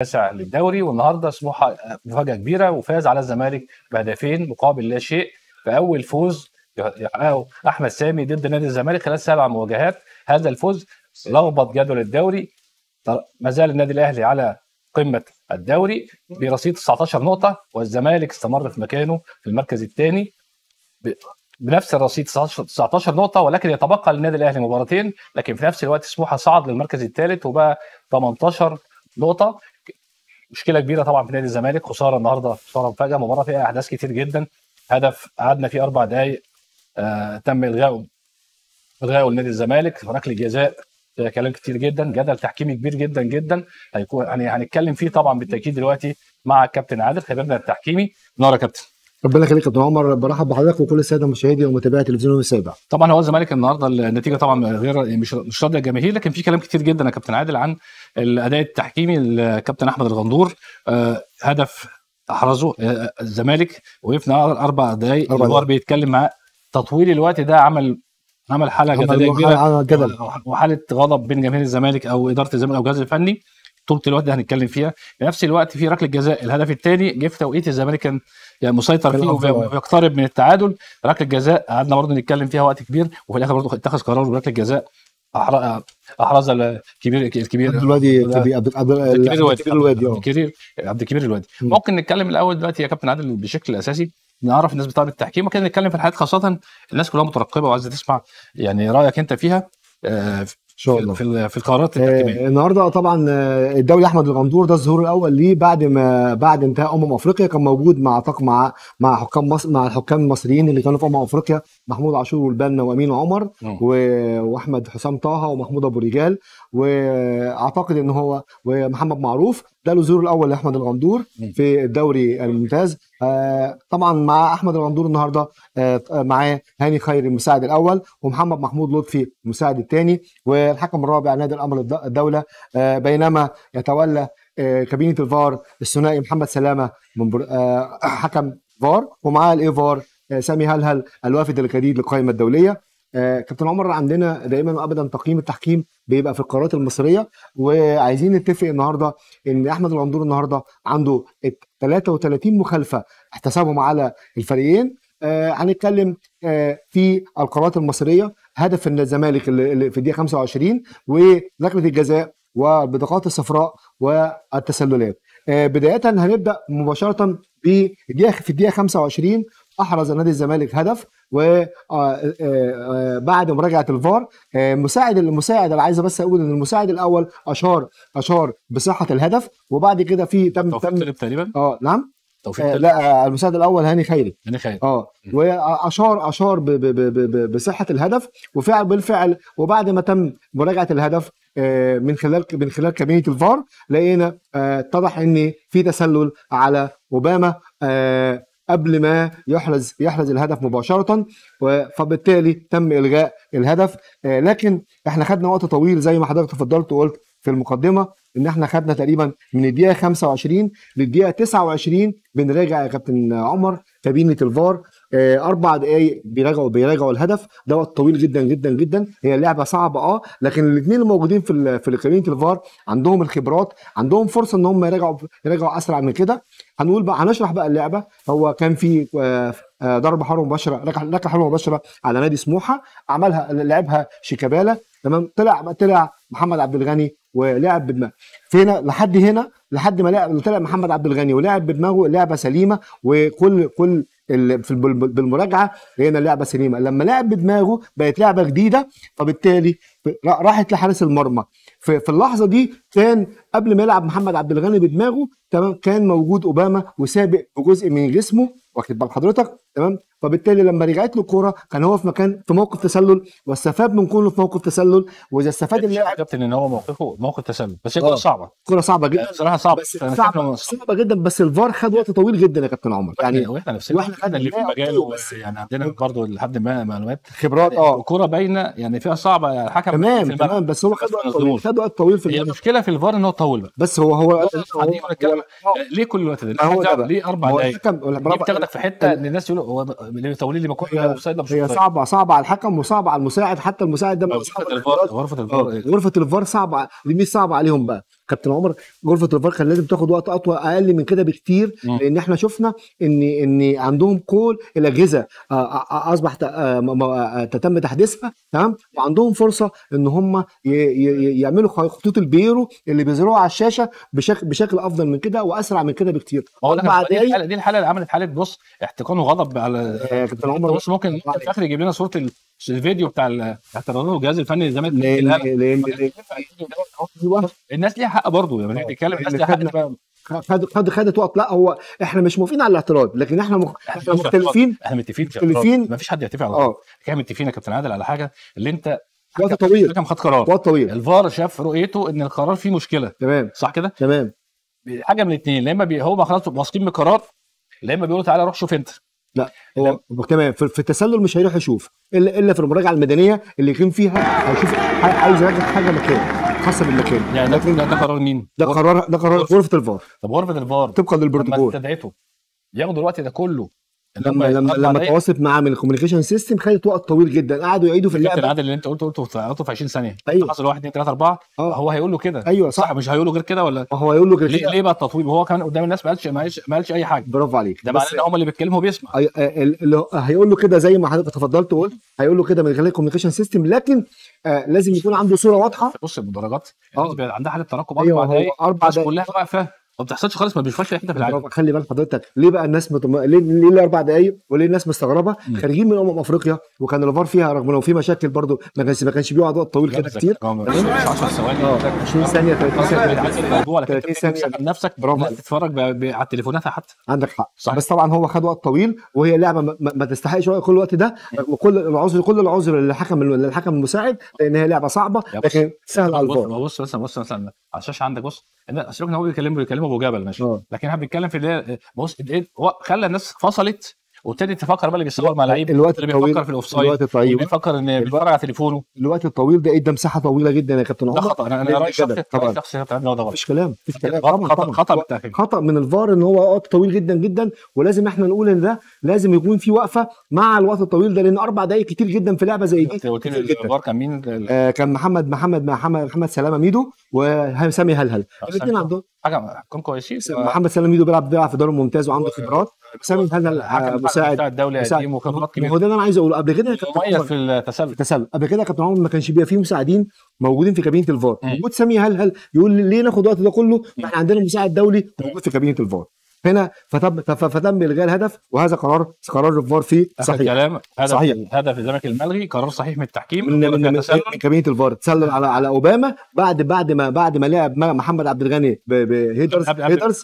التاسع للدوري والنهارده سموحه مفاجأة كبيرة وفاز على الزمالك بهدفين مقابل لا شيء. في أول فوز يحققه أحمد سامي ضد نادي الزمالك خلال سبع مواجهات. هذا الفوز لخبط جدول الدوري ما زال النادي الأهلي على قمة الدوري برصيد 19 نقطة والزمالك استمر في مكانه في المركز الثاني بنفس الرصيد 19 نقطة ولكن يتبقى للنادي الأهلي مباراتين لكن في نفس الوقت سموحة صعد للمركز الثالث وبقى 18 نقطة. مشكلة كبيرة طبعا في نادي الزمالك خسارة النهاردة خسارة مفاجأة مباراة فيها أحداث كتير جدا. هدف قعدنا فيه أربع دقايق آه تم إلغائه إلغائه لنادي الزمالك ركلة جزاء كلام كتير جدا جدل تحكيمي كبير جدا جدا. هيكون يعني هنتكلم فيه طبعا بالتأكيد دلوقتي مع الكابتن عادل خبيرنا التحكيمي. نور يا كابتن. ربنا يخليك يا كابتن عمر. برحب بحضرتك وكل السادة المشاهدين ومتابعي التلفزيون السابع طبعا هو الزمالك النهارده النتيجة طبعا غير مش مش راضية الجماهير لكن في كلام كتير جدا يا كابتن عادل عن الأداء التحكيمي الكابتن أحمد الغندور. آه هدف أحرزه آه الزمالك وقفنا أربع دقائق الفار بيتكلم معاه تطويل الوقت ده عمل عمل حالة جدليه كبيرة. جدل. وحالة غضب بين جماهير الزمالك أو إدارة الزمالك أو الجهاز الفني. طول الوقت ده هنتكلم فيها. في نفس الوقت في ركلة جزاء الهدف الثاني جه في توقيت الزمالك كان يعني مسيطر فيه وبيقترب من التعادل. ركلة جزاء قعدنا برضه نتكلم فيها وقت كبير وفي الآخر برضه اتخذ قرار بركلة جزاء. احرز الكبير الكبير عبد الوادي عبد الكبير الوادي. عبد الكبير عبد الكبير الوادي. ممكن نتكلم الأول دلوقتي يا كابتن عادل بشكل أساسي. نعرف الناس بتاع التحكيم وكده نتكلم في الحاجات خاصة الناس كلها مترقبة وعايزة تسمع يعني رأيك أنت فيها. ان شاء الله. في في القرارات التحكيميه آه النهارده طبعا الدولي أحمد الغندور ده الظهور الأول ليه بعد ما بعد انتهاء أمم أفريقيا كان موجود مع طاقم مع مع حكام مصر مع الحكام المصريين اللي كانوا في أمم أفريقيا محمود عاشور والبنا وأمين عمر و... وأحمد حسام طه ومحمود أبو رجال. وأعتقد إن هو ومحمد معروف ده الظهور الأول لأحمد الغندور في الدوري الممتاز. آه طبعا مع أحمد الغندور النهارده آه معاه هاني خيري المساعد الأول ومحمد محمود لطفي المساعد الثاني والحكم الرابع نادي الامر الدولة. آه بينما يتولى كابينة الفار الثنائي محمد سلامة من حكم فار ومعاه الاي فار سامي هلهل الوافد الجديد للقائمة الدولية. آه كابتن عمر عندنا دائما وابدا تقييم التحكيم بيبقى في القرارات المصرية وعايزين نتفق النهارده إن أحمد الغندور النهارده عنده 33 مخالفة احتسبهم على الفريقين. آه هنتكلم آه في القرارات المصرية هدف الزمالك اللي في الدقيقة 25 وركله الجزاء والبطاقات الصفراء والتسللات. بداية هنبدأ مباشرة في الدقيقة 25 أحرز نادي الزمالك هدف وبعد مراجعة الفار مساعد المساعد أنا عايز بس أقول إن المساعد الأول أشار أشار بصحة الهدف وبعد كده في تم تم تقريبا؟ آه نعم. توفيق آه لا المساعد الأول هاني خيري. هاني خيري. آه واشار أشار ب ب ب ب بصحة الهدف وفعل بالفعل وبعد ما تم مراجعة الهدف آه من خلال من خلال كابينه الفار لقينا اتضح آه إن في تسلل على أوباما آه قبل ما يحرز يحرز الهدف مباشرة فبالتالي تم إلغاء الهدف. آه لكن إحنا خدنا وقت طويل زي ما حضرتك تفضلت وقلت في المقدمة إن إحنا خدنا تقريبا من الدقيقة 25 للدقيقة 29 بنراجع يا كابتن عمر كابينة الفار. أربع دقائق بيراجعوا بيراجعوا الهدف. ده وقت طويل جدا جدا جدا. هي لعبه صعبة آه لكن الاثنين الموجودين في في كابينه الفار عندهم الخبرات عندهم فرصة إن هم يراجعوا يراجعوا أسرع من كده. هنقول بقى هنشرح بقى اللعبة. هو كان في آه ضربة حره مباشرة ركله حره مباشرة على نادي سموحة. عملها لعبها شيكابالا تمام؟ طلع طلع محمد عبد الغني ولعب بدماغه. فينا لحد هنا لحد ما لعب طلع محمد عبد الغني ولعب بدماغه لعبة سليمة وكل كل بالمراجعة لقينا لعبة سليمه لما لعب بدماغه بقت لعبة جديدة فبالتالي راحت لحارس المرمى. في اللحظة دي كان قبل ما يلعب محمد عبد الغني بدماغه تمام كان موجود أوباما وسابق بجزء من جسمه واخد بال حضرتك؟ تمام؟ فبالتالي لما رجعت له الكورة كان هو في مكان في موقف تسلل واستفاد من كونه في موقف تسلل وإذا استفاد اللاعب كابتن إن هو موقفه موقف تسلل بس هي كوره صعبة. كوره صعبة جدا. بصراحه صعبة. بس صعبة, صعبة جدا بس الفار خد وقت طويل جدا يا كابتن عمر. يعني وإحنا نفسنا وإحنا خدنا اللي في المجال يعني عندنا برضه لحد ما معلومات. خبرات آه الكوره باينة يعني فيها صعبة الحكم تمام تمام بس هو خد وقت طويل خد وقت طويل في المشكلة في الفار إن هو طول بقى بس هو هو, هو, هو ليه كل الوقت ده؟ هو ليه أربع دقايق؟ بتاخدك في حتة إن الناس يقولوا هو اللي طولين لي ما هي صعبه صعبة على الحكم وصعبة على المساعد. حتى المساعد ده غرفة الفار غرفة الفار غرفة الفار صعبة. دي مش صعبة عليهم بقى. كابتن عمر غرفه الفار كان لازم تاخد وقت أطول أقل من كده بكتير. لأن إحنا شفنا إن إن عندهم كل الاجهزه آه، آه، أصبح آه، آه، تتم تحديثها تمام وعندهم فرصة إن هم يعملوا خطوط البيرو اللي بيظهروها على الشاشة بشكل بشكل أفضل من كده وأسرع من كده بكتير هو دي. الحاله دي الحالة اللي عملت حالة بص احتقان وغضب على كابتن عمر بص ممكن عليك. فخري يجيب لنا صورة الفيديو بتاع بتاع والجهاز الفني للزمالك لأن لأن أيوة. الناس ليها حق برضه لما نيجي نتكلم الناس ليها حق. خد خد خدت وقت. لا هو إحنا مش موافقين على الاعتراض لكن إحنا مخ... إحنا مختلفين. إحنا متفقين مختلفين. ما فيش حد يتفق على آه. إحنا متفقين يا كابتن عادل على حاجة اللي انت وقت طويل. الحكم خد قرار. وقت طويل. الفار شاف رؤيته ان القرار فيه مشكلة. تمام. صح كده؟ تمام. حاجة من الاثنين لا إما هو خلاص واثقين من القرار لا إما بيقولوا تعالى روح شوف انت. هو تمام. في, في التسلل مش هيروح يشوف. إلا إلا في المراجعة الميدانية اللي يكون فيها هيشوف عايز يراجع حاجة مكان خاصة بالمكان. يعني ده, ده, ده قرار مين؟ ده قرار ده قرار غرفة. الفار. طب غرفة الفار طبقا للبروتوكول. استدعيته. ياخدوا الوقت ده كله. لما لما لما. تواصلت معاه من ال communication system خدت وقت طويل جدا قعدوا يعيدوا في اللعبه عادل اللي انت قلته قلته في قلته في 20 ثانية أيوة. حصل 1 2 3 4 آه هو هيقول له كده أيوه صح صح مش هيقول له غير كده ولا ما هو هيقول له غير ليه كده ليه بقى التطويل وهو كمان قدام الناس ما قالش ما قالش ما قالش اي حاجة برافو عليك ده معناه ان هم اللي بيتكلموا بيسمع أي- ال- اللي هيقول له كده زي ما حضرتك تفضلت وقلت هيقول له كده من خلال ال communication system لكن آه لازم يكون عنده صوره واضحه بص المدرجات آه. عندها حاله أيوه أربع هو دقايق أربع دقايق كلها واقفه ما بتحصلش خالص ما بيشوفش أي حتة في العالم. برافو. خلي بال حضرتك ليه بقى الناس متم... ليه ليه الأربع دقايق وليه الناس مستغربة؟ مم. خارجين من أمم أفريقيا وكان الفار فيها رغم إنه في مشاكل برضو ما كانش ما كانش بيقعد وقت طويل كده كتير. آه، مش 10 ثواني. آه 20 ثانية 30 ثانية. الموضوع لكن 30 انت ثانية. بتمسك نفسك برافو. تتفرج على تليفوناتها حتى. عندك حق. صح. بس طبعا هو خد وقت طويل وهي لعبة ما, تستحقش كل الوقت ده. وكل العذر كل العذر للحكم للحكم المساعد لأن هي لعبة صعبة. لكن سهل على بص الفار. بص مثلا بص مثلا على الشاشه عندك بص. إن هو بيكلمه بيكلمه أبو جبل ماشي آه. لكن إحنا بنتكلم في اللي بص إيه- هو خلى الناس فصلت وابتدت تفكر بقى اللي بيصور مع لعيب الوقت اللي الطويل بيفكر في الأوفسايد الوقت الطويل بيفكر إن بيتفرج على تليفونه. الوقت الطويل ده ادى مساحة طويلة جدا يا كابتن ده عمر. خطأ. أنا أنا رأيي. شخصي طبعا. شخصي ده غلط. مفيش كلام مفيش كلام. طبعا خطا خطأ بالتاكيد خطأ من الفار إن هو وقت طويل جدا جدا ولازم إحنا نقول إن ده لازم يكون في وقفة مع الوقت الطويل ده لأن أربع دقائق كتير جدا في لعبة زي دي أنت قلت لي. الفار كان مين؟ آه كان محمد محمد محمد محمد سلامة ميدو وسامي هلهل. الاثنين. عندهم حاجة كان كويسين محمد سلامه ميدو بيلعب بيلعب في دوري ممتاز وعنده خبرات. سامي حكم مساعد مساعد. قديم وخبرات كبيره هو ده اللي أنا عايز أقوله. قبل كده مميز في التسلل التسلل. قبل كده كابتن عمر ما كانش بيبقى فيه مساعدين موجودين في كابينة الفار. وجود سامي هلهل يقول لي ليه ناخد الوقت ده كله؟ ما إحنا عندنا مساعد دولي موجود في كابينة الفار. هنا فتم فتم إلغاء الهدف وهذا قرار قرار الفار فيه صحيح كلام هدف صحيح. هدف الزمالك الملغي قرار صحيح من التحكيم من من, من, تسلل من كابينه الفار تسلل على على أوباما بعد بعد ما بعد ما لعب محمد عبد الغني بهيدرز هيدرز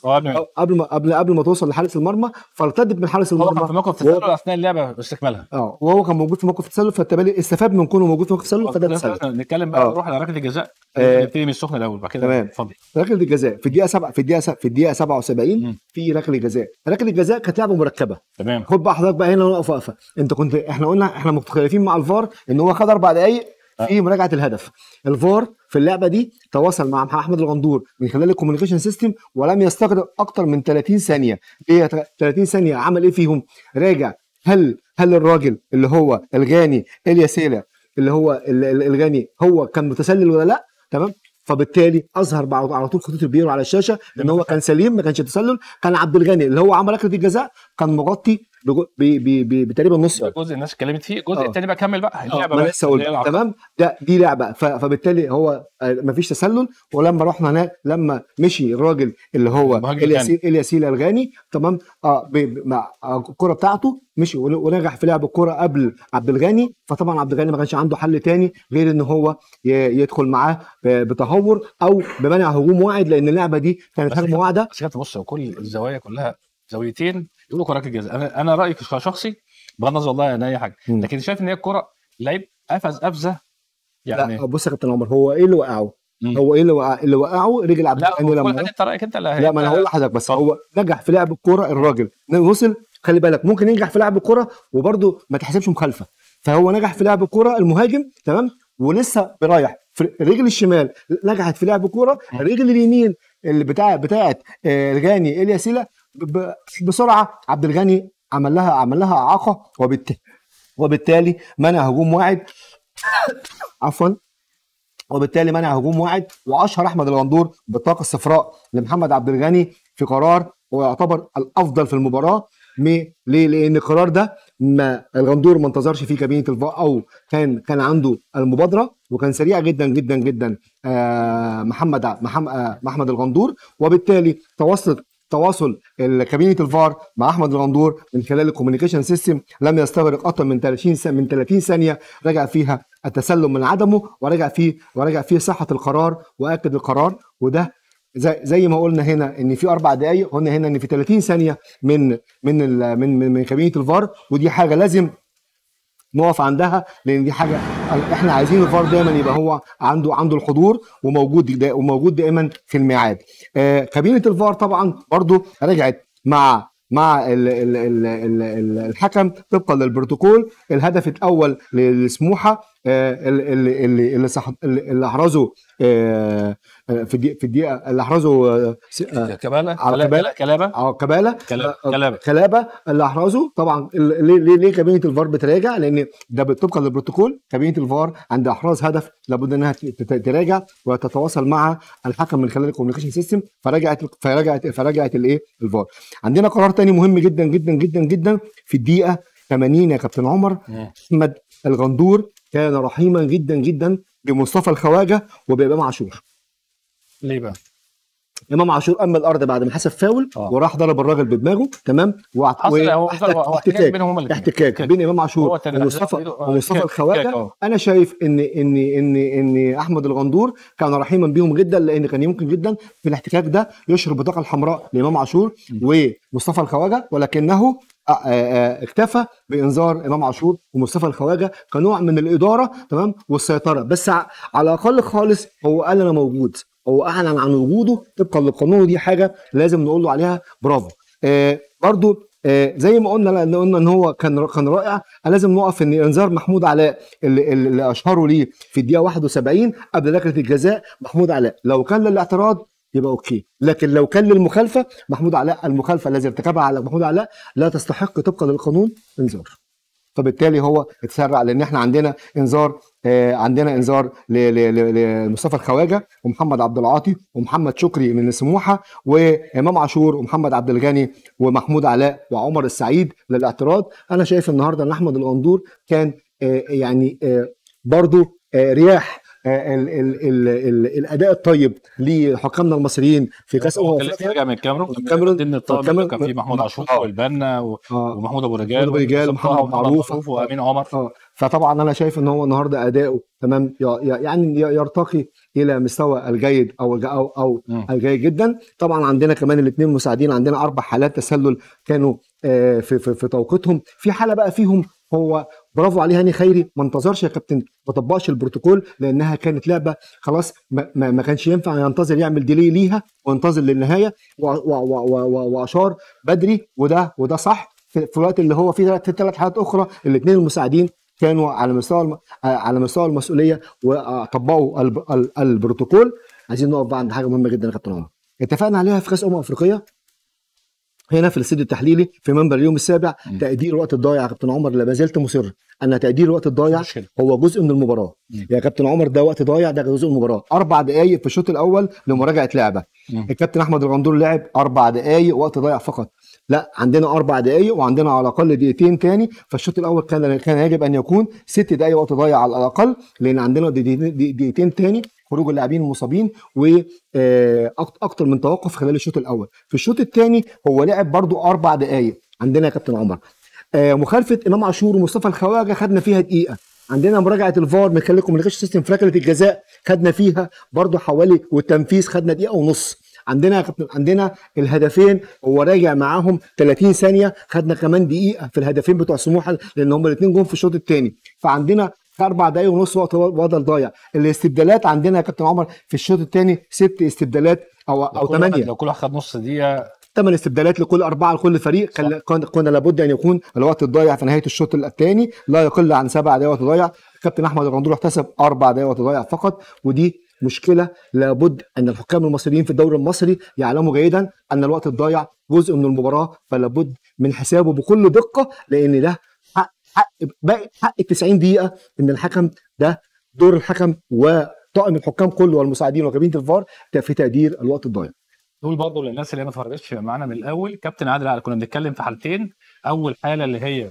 قبل ما- قبل قبل ما توصل لحارس المرمى فارتدت من حارس هو كان في المرمى موقف تسلل أثناء اللعبة باستكمالها آه وهو كان موجود في موقف التسلل فالتالي استفاد من كونه موجود في موقف التسلل فده تسلل نتكلم بقى آه. نروح على ركلة الجزاء آه. نبتدي من السخن الأول بعد كده تمام. اتفضل ركلة الجزاء في الدقيقة 7 في الدقيقة في الدقيقة 77 مم. في ركله جزاء ركله الجزاء كانت لعبه مركبه تمام. خد بقى حضرتك بقى هنا نقف وقفة انت كنت إحنا قلنا إحنا مختلفين مع الفار ان هو خد أربع دقائق في مراجعة الهدف. الفار في اللعبة دي تواصل مع أحمد الغندور من خلال ال communication system ولم يستغرق أكتر من 30 ثانية. إيه 30 ثانية عمل إيه فيهم؟ راجع. هل هل الراجل اللي هو الغاني الياسيلا اللي هو ال- ال- الغني هو كان متسلل ولا لأ؟ تمام. فبالتالي أظهر على طول خطوط البيرو على الشاشة ان هو كان سليم ما كانش تسلل كان عبد الغني اللي هو عمل ركله الجزاء كان مغطي بتقريبا نص ده جزء الناس اتكلمت فيه. الجزء آه. الثاني بقى كمل بقى. اللعبة ما بقى. لسه قلت. تمام؟ ده دي لعبة. فبالتالي هو ما فيش تسلل. ولما رحنا هناك لما مشي الراجل اللي هو الياسيل الغاني تمام؟ آه مع آه، الكرة بتاعته مشي ون- ونجح في لعب الكرة قبل عبد الغني. فطبعا عبد الغني ما كانش عنده حل تاني غير إن هو يدخل معاه بتهور أو بمنع هجوم واعد لأن اللعبة دي كانت هجمة واعدة. بس كانت بص كل الزوايا كلها زاويتين يقولوا كره ركله جزاء أنا أنا رأيي كشخصي بغض النظر والله عن أي حاجة. لكن شايف إن هي الكره لعيب قفز قفزة يعني لا بص يا كابتن عمر هو إيه اللي وقعه؟ هو إيه اللي وقع اللي وقعه؟ رجل عبد لا الغني هو لما انت رايك أنت اللي لا ما أنا هقول لحضرتك بس هو نجح في لعب الكوره الراجل. وصل خلي بالك ممكن ينجح في لعب الكوره وبرده ما تحسبش مخالفة. فهو نجح في لعب الكوره المهاجم تمام؟ ولسه رايح في الرجل الشمال نجحت في لعب الكوره الرجل اليمين اللي بتاع بتاعت آه، الغاني الياسيلا ب- ب- بسرعة عبد الغني عمل لها عمل لها أعاقة وبالتالي وبالتالي منع هجوم واعد عفوا. وبالتالي منع هجوم واعد وأشهر أحمد الغندور بالطاقة الصفراء لمحمد عبد الغني في قرار ويعتبر الأفضل في المباراة. ليه؟ لأن القرار ده ما الغندور ما انتظرش فيه كابينة الفار أو كان كان عنده المبادرة. وكان سريع جدا جدا جدا آه، محمد آه، محمد الغندور. وبالتالي تواصلت تواصل كابينه الفار مع أحمد الغندور من خلال ال communication system لم يستغرق أكثر من 30 س- من 30 ثانية رجع فيها التسلل من عدمه ورجع فيه ورجع فيه صحة القرار وآكد القرار وده زي, زي ما قلنا هنا إن في أربع دقائق قلنا هنا إن في 30 ثانية من من من من, من كابينة الفار ودي حاجة لازم نقف عندها لأن دي حاجة إحنا عايزين الفار دايما يبقى هو عنده عنده الحضور وموجود دا وموجود دائما في الميعاد. آه كابينة الفار طبعا برضو رجعت مع مع ال ال ال ال ال الحكم طبقا للبروتوكول. الهدف الأول لسموحه آه، اللي اللي اللي اللي, صح اللي أحرزه آه، آه، في الدقيقه في الدقيقة اللي أحرزه آه، آه، كبالة؟ على كبالة. كلابة؟ آه كبالة. كلابة آه، كلابة. كلابة اللي أحرزه. طبعا ليه ليه, ليه كابينة الفار بتراجع؟ لأن ده طبقا للبروتوكول. كابينة الفار عند أحراز هدف لابد إنها تراجع وتتواصل مع الحكم من خلال ال communication system. فرجعت فرجعت فرجعت الايه الفار. عندنا قرار تاني مهم جدا جدا جدا جدا في الدقيقة 80 يا كابتن عمر. أحمد الغندور كان رحيما جدا جدا بمصطفى الخواجة وبإمام عاشور. ليه بقى؟ إمام عاشور اما الأرض بعد ما حسب فاول آه. وراح ضرب الراجل بدماغه تمام؟ وعط- حصل هو وإحتك- هو هو إحتكاك. بين إمام عاشور ومصطفى ومصطفى الخواجة. أنا شايف ان ان ان إن أحمد الغندور كان رحيما بيهم جدا لأن كان يمكن جدا في الاحتكاك ده يشرب البطاقه الحمراء لإمام عاشور ومصطفى الخواجة ولكنه اكتفى بإنذار إمام عاشور ومصطفى الخواجة كنوع من الإدارة تمام والسيطرة. بس على الأقل خالص هو قال أنا موجود. هو أعلن عن وجوده. طبقا للقانون. ودي حاجة لازم نقول له عليها. برافو. آه برضو آه زي ما قلنا لأن قلنا إن هو كان كان رائع. لازم نقف إن إنذار محمود علاء اللي, اللي اشهروا ليه في الدقيقة 71 قبل ركله الجزاء. محمود علاء لو كان للاعتراض يبقى أوكي. لكن لو كان للمخالفة محمود علاء المخالفة التي ارتكبها على محمود علاء لا تستحق طبقا للقانون إنذار. فبالتالي هو اتسرع لأن إحنا عندنا إنذار آه عندنا إنذار لمصطفى الخواجة ومحمد عبد العاطي ومحمد شكري من سموحة وإمام عاشور ومحمد عبد الغني ومحمود علاء وعمر السعيد للاعتراض. أنا شايف النهارده إن أحمد الغندور كان آه يعني آه برضو آه رياح ال ال ال ال الأداء الطيب لحكامنا المصريين في كأس امم افريقيا من الكاميرون الكاميرون. ضمن الطاقم الكاميرون. كان في محمود عاشور آه. والبنا و- آه. ومحمود أبو رجال أبو رجال ومحمد معروف. وامين عمر فطبعا أنا شايف إن هو النهارده أداؤه تمام يعني يرتقي إلى مستوى الجيد أو أو أو. الجيد جدا طبعا عندنا كمان الاثنين مساعدين عندنا أربع حالات تسلل كانوا آه، في في, في توقيتهم في حالة بقى فيهم هو برافو عليه هاني خيري. ما انتظرش يا كابتن ما طبقش البروتوكول لأنها كانت لعبة خلاص ما, ما, كانش ينفع ينتظر يعمل ديلي ليها وينتظر للنهاية. وأشار بدري وده وده صح. في, الوقت اللي هو فيه ثلاث حالات أخرى الاثنين المساعدين كانوا على مستوى. على مستوى المسؤولية وطبقوا الب... ال- البروتوكول. عايزين نقف بقى عند حاجة مهمة جدا يا كابتن عمر. اتفقنا عليها في كأس أمم أفريقية؟ هنا في الاستوديو التحليلي في منبر اليوم السابع مم. تقدير الوقت الضايع يا كابتن عمر لا ما زلت مصر أن تقدير الوقت الضايع. هو جزء من المباراة مم. يا كابتن عمر ده وقت ضايع ده جزء من المباراة أربع دقائق في الشوط الأول لمراجعة لعبه. الكابتن أحمد الغندور لعب أربع دقائق وقت ضايع فقط لا عندنا أربع دقائق وعندنا على الأقل دقيقتين تاني فالشوط الأول كان كان يجب أن يكون ست دقائق وقت ضايع على الأقل لأن عندنا دقيقتين تاني خروج اللاعبين المصابين وأكتر من توقف خلال الشوط الأول. في الشوط الثاني هو لعب برضو أربع دقائق عندنا يا كابتن عمر. آه، مخالفة إمام عاشور ومصطفى الخواجة خدنا فيها دقيقة. عندنا مراجعة الفار من خلال ال communication system في ركله الجزاء خدنا فيها برضو حوالي والتنفيذ خدنا دقيقة ونص. عندنا عندنا الهدفين هو راجع معاهم 30 ثانية خدنا كمان دقيقة في الهدفين بتوع سموحة لأن هم الاثنين جم في الشوط الثاني. فعندنا أربع دقايق ونص وقت بدل ضايع الاستبدالات عندنا يا كابتن عمر في الشوط الثاني ست استبدالات أو أو ثمانيه لو كل واحد خد نص دقيقة ثمان استبدالات لكل أربعة لكل فريق. كان كان- كنا لابد أن يكون الوقت الضايع في نهاية الشوط الثاني لا يقل عن سبع دقائق وقت ضايع. كابتن أحمد الغندور احتسب أربع دقائق وقت ضايع فقط. ودي مشكلة لابد أن الحكام المصريين في الدوري المصري يعلموا جيدا أن الوقت الضايع جزء من المباراة فلابد من حسابه بكل دقة لأن ده حق حق باقي حق ال 90 دقيقة إن الحكم ده دور الحكم و طاقم الحكام كله والمساعدين وكابينه الفار في تقدير الوقت الضايع. دول برضه للناس اللي ما اتفرجتش معانا من الأول. كابتن عادل عقل كنا بنتكلم في حالتين. أول حالة اللي هي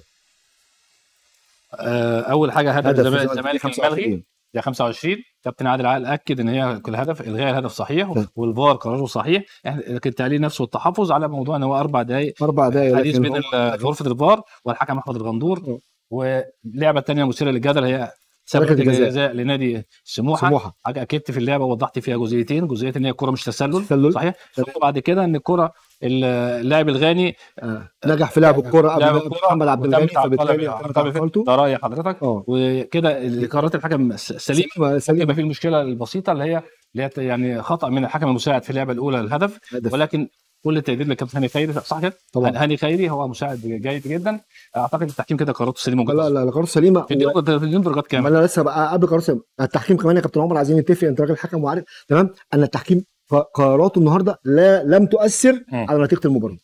آه، أول حاجة هدف هدف الزمالك في الزمالك 25. الملغي. ده 25 كابتن عادل عقل أكد إن هي كل هدف الغاء الهدف صحيح. والفار قراره صحيح. إحنا لكن التعليل نفسه التحفظ على موضوع ان هو أربع دقائق أربع دقائق حديث بين غرفة الفار والحكم أحمد الغندور. واللعبه الثانية مثيرة للجدل هي ثبت الجزاء. لنادي سموحة سموحة حاجة أكدت في اللعبة ووضحت فيها جزئيتين جزئية إن هي الكره مش تسلل تسلل. صحيح ثم بعد كده إن الكره اللاعب الغاني آه. نجح في لعب الكرة لعب قبل محمد عبد الغني فبالتالي. ده راي حضرتك آه وكده قرارات الحكم سليمة سليمة يبقى في المشكلة البسيطة اللي هي اللي هي يعني خطأ من الحكم المساعد في اللعبة الأولى الهدف هدف. ولكن كل التقدير للكابتن هاني خيري صح كده؟ طبعا هاني خيري هو مساعد جيد جدا أعتقد التحكيم كده قراراته سليمه لا جدا لا القرار سليمة في اليوم في اليوم درجات كام؟ أنا لسه بقى قبل قرار. التحكيم كمان يا كابتن عمر عايزين نتفق أنت راجل حكم وعارف تمام أن التحكيم قراراته النهارده لا لم تؤثر مم. على نتيجة المباراة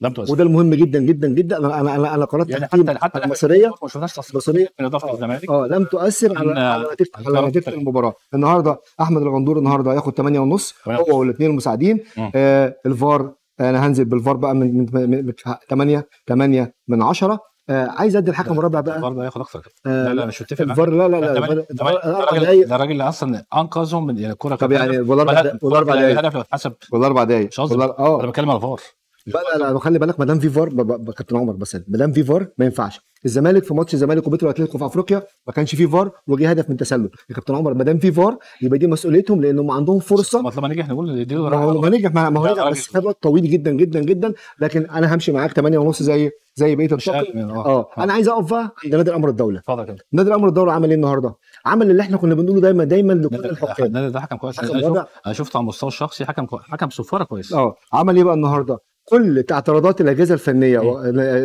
لم تؤثر وده المهم جدا جدا جدا. أنا أنا أنا, أنا قرارات يعني حتى حتى المصرية. ما شفناش تصريح من اضافه الزمالك. آه لم تؤثر على على نتيجة على نتيجة. المباراة. النهارده أحمد الغندور النهارده هياخد 8 ونص. هو والاثنين المساعدين. آه الفار أنا هنزل بالفار بقى من من, من, من 8 8 من 10 آه عايز أدي الحكم الرابع بقى. الفار هياخد أكثر آه لا لا مش متفق الفار لا لا لا ده الراجل اللي أصلا انقذهم من الكوره طب يعني والأربع دقايق والأربع دقايق. الهدف لو اتحسب. والأربع دقايق. مش قصدي. والأر- أنا آه بتكلم على الفار. لا لا لا خلي بالك ما دام في فار ب- ب- كابتن عمر بس ما دام في فار ما ينفعش. الزمالك في ماتش الزمالك وبيترو اتلتيكو في أفريقيا ما كانش في فار وجه هدف من تسلل. يا كابتن عمر ما دام في فار يبقى دي مسؤوليتهم لأنهم عندهم فرصة. ما لما نيجي نقول دي ما هو ما نجح ما هو نجح. بس خد وقت طويل جدا جدا جدا. لكن أنا همشي معاك 8 ونص زي زي بقية الطاقم أقل من- آه. أنا عايز أقف بقى عند نادي الأمر الدولة. اتفضل كده. نادي الأمر الدولة عمل إيه النهارده؟ عمل اللي إحنا كنا بنقوله دايما دايما لكل الحكام النادي ده حكم كويس. أنا شفت على المستوى الشخصي حكم. حكم صفاره كويس. آه. عمل إيه بقى النهارده؟ كل اعتراضات الأجهزة الفنية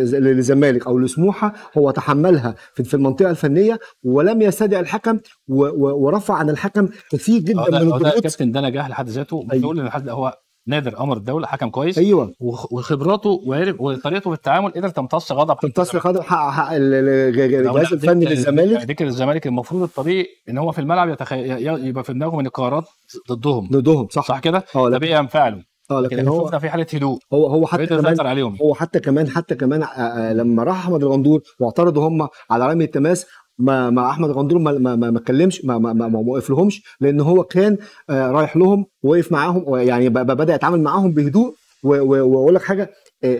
للزمالك أو لسموحة هو تحملها في المنطقة الفنية ولم يستدعي الحكم ورفع عن الحكم كثير جدا من ده الضغوط. كابتن ده نجاح لحد ذاته أيوة. بنقول إن الحد هو نادر أمر الدولة حكم كويس أيوه. وخ- وخبراته وعرف وطريقته في التعامل قدر تمتص غضب. تمتص خد حق حق الجهاز الفني للزمالك. ذكر الزمالك المفروض الطريق إن هو في الملعب يتخ... ي- يبقى في دماغه من القرارات ضدهم. ضدهم صح. صح كده؟ آه ده لكن بينفعله آه لكن لكن هو شفنا في حالة هدوء. هو هو حتى كمان عليهم. هو حتى كمان حتى كمان آه، آه، لما راح أحمد الغندور واعترضوا هم على رمي التماس ما ما أحمد الغندور ما ما ما اتكلمش ما ما ما وقف لهمش لأن هو كان آه، رايح لهم وقف معاهم يعني بدأ يتعامل معاهم بهدوء وأقول لك حاجة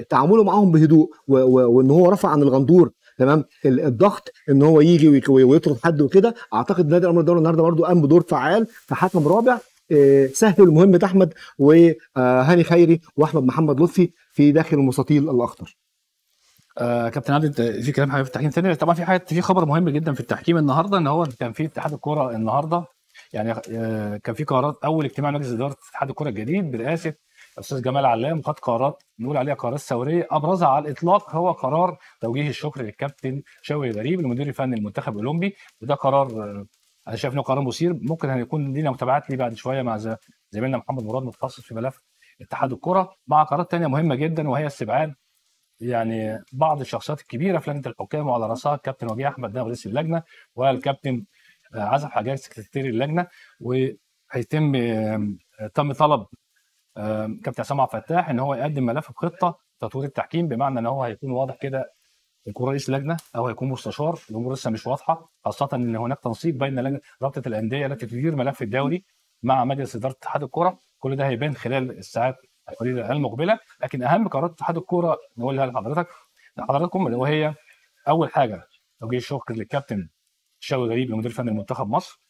تعامله معاهم بهدوء وإن هو رفع عن الغندور تمام؟ ال- الضغط إن هو يجي ويطرد حد وكده أعتقد نادي الأمر الدولي النهارده برضو قام بدور فعال كحكم رابع سهل مهمه أحمد وهاني خيري وأحمد محمد لطفي في داخل المستطيل الأخضر. آه كابتن عادل في كلام حاجة في التحكيم تاني؟ طبعا في حاجة في خبر مهم جدا في التحكيم النهارده إن هو كان في اتحاد الكورة النهارده. يعني آه كان في قرارات أول اجتماع مجلس إدارة اتحاد الكورة الجديد برئاسه الأستاذ جمال علام خد قرارات نقول عليها قرارات ثورية أبرزها على الإطلاق هو قرار توجيه الشكر للكابتن شوقي غريب المدير الفني للمنتخب الأولمبي وده قرار آه أنا شايف إنه قرار مثير. ممكن هيكون لينا متابعات ليه بعد شوية مع زميلنا محمد مراد متخصص في ملف اتحاد الكورة مع قرارات تانية مهمة جدا وهي استبعاد يعني بعض الشخصيات الكبيرة في لجنة الحكام وعلى رأسها الكابتن وجيه أحمد ده رئيس اللجنة والكابتن آه، عزب حجاج سكرتير اللجنة. وهيتم تم طلب كابتن عصام عبد الفتاح إن هو يقدم ملف بخطة تطوير التحكيم بمعنى إن هو هيكون واضح كده يكون رئيس لجنة أو هيكون مستشار الأمور لسه مش واضحة خاصة إن هناك تنسيق بين رابطة الأندية التي تدير ملف الدوري مع مجلس إدارة اتحاد الكره كل ده هيبان خلال الساعات القليلة المقبلة. لكن أهم قرارات اتحاد الكورة نقولها لحضرتك لحضراتكم وهي أول حاجة توجيه الشكر للكابتن شوقي غريب المدير الفني لمنتخب مصر.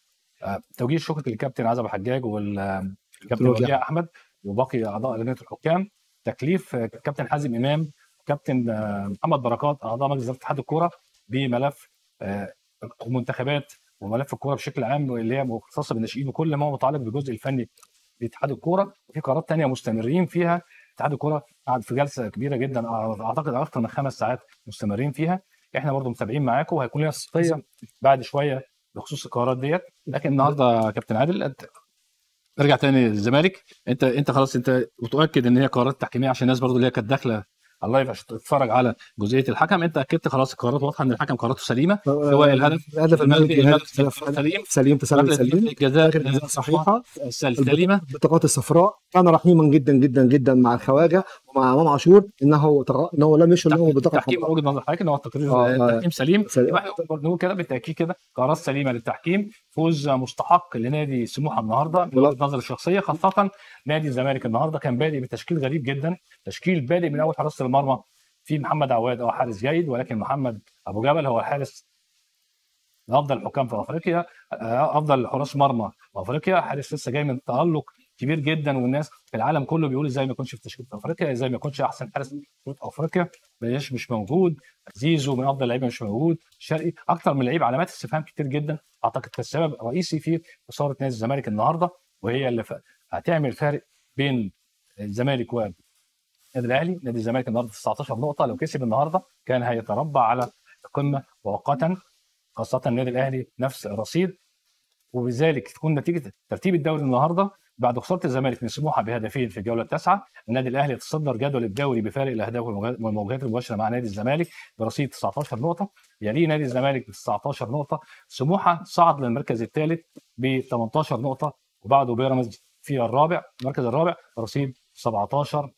آه، توجيه الشكر للكابتن عزب حجاج والكابتن وجيه. أحمد وباقي أعضاء لجنة الحكام. تكليف آه، كابتن حازم إمام وكابتن آه، محمد بركات أعضاء مجلس إدارة اتحاد الكورة بملف آه، المنتخبات وملف الكورة بشكل عام اللي هي مختصة بالناشئين وكل ما هو متعلق بالجزء الفني لاتحاد الكورة. وفي قرارات تانية مستمرين فيها. اتحاد الكورة قعد في جلسة كبيرة جدا أعتقد أكثر من خمس ساعات مستمرين فيها. إحنا برضو متابعين معاكم وهيكون لنا صفيه بعد شوية بخصوص القرارات ديت. لكن النهارده يا كابتن عادل أنت أرجع تاني للزمالك. أنت أنت خلاص أنت متأكد إن هي قرارات تحكيمية؟ عشان الناس برضو اللي هي كانت داخلة اللايف عشان تتفرج على جزئية الحكم. انت اكدت خلاص القرارات واضحة إن الحكم قراراته سليمة. سواء الهدف الهدف الملغي الهدف سليم. سليم تسلل سليم الجزاء الجزاء صحيحه سليمه البطاقات الصفراء كان رحيما جدا جدا جدا مع الخواجة. ومع إمام عاشور انه تغ... انه لم يشعر انه بطاقة التحكيم حمراء وجهة نظر حضرتك إن هو التقرير آه، آه. التحكيم سليم سليم. يبقى إحنا نقول كده بالتأكيد كده قرارات سليمة للتحكيم فوز مستحق لنادي سموحة النهارده من وجهة نظري الشخصية خاصة نادي الزمالك النهارده كان بادئ بتشكيل غريب جدا تشكيل بادئ من أول حراسة المرمى في محمد عواد هو حارس جيد ولكن محمد أبو جبل هو الحارس من أفضل الحكام في أفريقيا آه، أفضل حراس مرمى في أفريقيا حارس لسه جاي من تألق كبير جدا والناس في العالم كله بيقول إزاي ما يكونش في تشكيلة أفريقيا إزاي ما يكونش أحسن حارس في أفريقيا. بلاش مش موجود. زيزو من أفضل اللعيبة مش موجود. شرقي أكتر من لعيب علامات استفهام كتير جدا. أعتقد كان السبب الرئيسي في خسارة نادي الزمالك النهارده وهي اللي ف- هتعمل فارق بين الزمالك والنادي الأهلي. نادي الزمالك النهارده 19 نقطة. لو كسب النهارده كان هيتربع على القمه مؤقتا خاصة النادي الأهلي نفس الرصيد. وبذلك تكون نتيجة ترتيب الدوري النهارده بعد خسارة الزمالك من سموحة بهدفين في الجولة التاسعة النادي الأهلي يتصدر جدول الدوري بفارق الأهداف والمواجهات- المباشرة مع نادي الزمالك برصيد 19 نقطة. يليه نادي الزمالك ب 19 نقطة. سموحة صعد للمركز الثالث ب 18 نقطة وبعده بيراميدز في الرابع المركز الرابع برصيد 17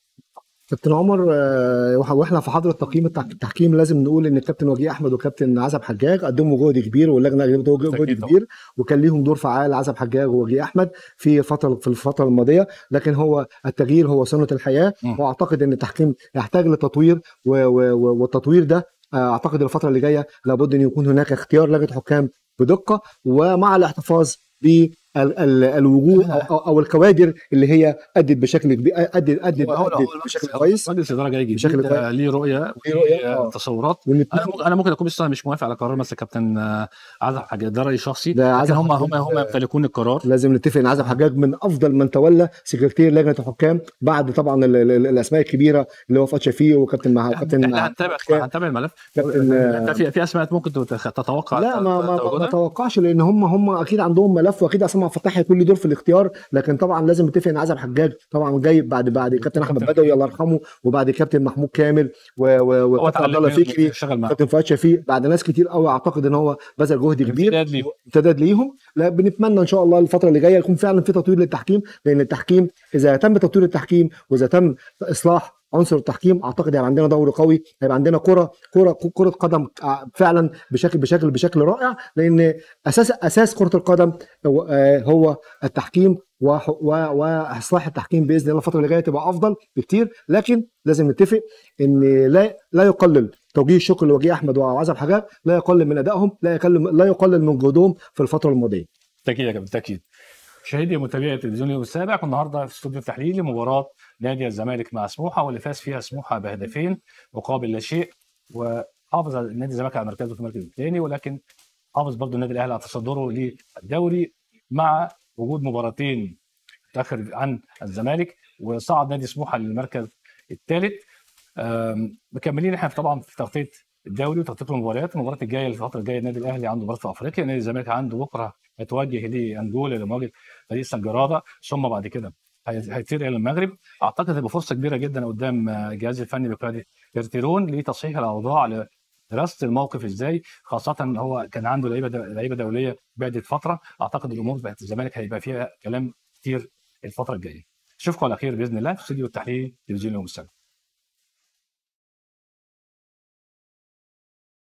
كابتن عمر آه، وإحنا في حضرة تقييم التح- التحكيم لازم نقول إن الكابتن وجيه أحمد وكابتن عزب حجاج قدموا جهد كبير واللجنة قدمت جهد. كبير وكان ليهم دور فعال عزب حجاج ووجيه أحمد في فتره في الفترة الماضية لكن هو التغيير هو سنه الحياة. وأعتقد إن التحكيم يحتاج لتطوير والتطوير ده آه، أعتقد الفترة اللي جاية لابد إن يكون هناك اختيار لجنة حكام بدقة ومع الاحتفاظ بالوجوه أو, أو, أو الكوادر اللي هي أدت بشكل كبير ادت أدت, بشكل كويس. مجلس الاداره جاي بشكل كويس. آه، ليه رؤية ليه رؤية، وليه، آه. آه، تصورات. أنا ممكن أكون لسه مش موافق على قرار مثلا كابتن آه، عزب حاجة ده رأيي شخصي لكن هم هم حجاج- هم يمتلكون القرار. لازم نتفق إن عزب حجاج من أفضل من تولى سكرتير لجنة الحكام بعد طبعا ال- ال- الأسماء الكبيرة اللي هو فؤاد شفيق وكابتن مع كابتن إحنا هنتابع هنتابع الملف. كابتن انت في في أسماء ممكن تتوقع لا ما ما, ما, ما تواجدها؟ توقعش لأن هم هم أكيد عندهم ملف وأكيد عصام عبد الفتاح هيكون له دور في الاختيار لكن طبعا لازم نتفق إن عزب حجاج طبعا جاي بعد بعد كابتن أحمد بدوي الله يرحمه وبعد كابتن محمود كامل وكابتن عبد الله فكري كابتن فؤاد شفيق بعد ناس كتير قوي أعتقد إن هو بذل جهد كبير. امتداد ليهم. لا بنتمنى إن شاء الله الفترة اللي جاية يكون فعلا في تطوير للتحكيم لأن التحكيم إذا تم تطوير التحكيم وإذا تم إصلاح عنصر التحكيم أعتقد هيبقى عندنا دوري قوي هيبقى عندنا كرة كرة كرة قدم فعلا بشكل بشكل بشكل رائع لأن أساس أساس كرة القدم هو, آه، التحكيم واصلاح التحكيم بإذن الله الفترة اللي جاية تبقى أفضل بكتير لكن لازم نتفق إن لا لا يقلل توجيه الشكر لوجيه أحمد وعزب حجاج لا يقلل من أدائهم لا يقلل لا يقلل من جهودهم في الفترة الماضية. بالتأكيد يا كابتن بالتأكيد. مشاهدي ومتابعي التلفزيون اليوم السابع كنا النهارده في استوديو التحليل لمباراة نادي الزمالك مع سموحة واللي فاز فيها سموحة بهدفين مقابل لا شيء وحافظ نادي الزمالك على مركزه في المركز الثاني ولكن حافظ برضه النادي الأهلي على تصدره للدوري مع وجود مباراتين متاخر عن الزمالك وصعد نادي سموحة للمركز الثالث. مكملين إحنا طبعا في تغطية الدوري وتغطية المباريات. المباراه الجاية الفترة الجاية النادي الأهلي عنده مباراة في أفريقيا نادي الزمالك عنده بكرة هيتوجه لانجولا لمواجهة فريق سنجرادا ثم بعد كده هيطير إلى المغرب. أعتقد هتبقى فرصة كبيرة جدا قدام الجهاز الفني بقيادة بيرتيرون لتصحيح الأوضاع لدراسة الموقف إزاي خاصة إن هو كان عنده لعيبة لعيبة دولية بعدت فترة. أعتقد الأمور بتاعت الزمالك هيبقى فيها كلام كتير الفترة الجاية. أشوفكم على خير بإذن الله في استوديو التحليل تلفزيون يوم السبت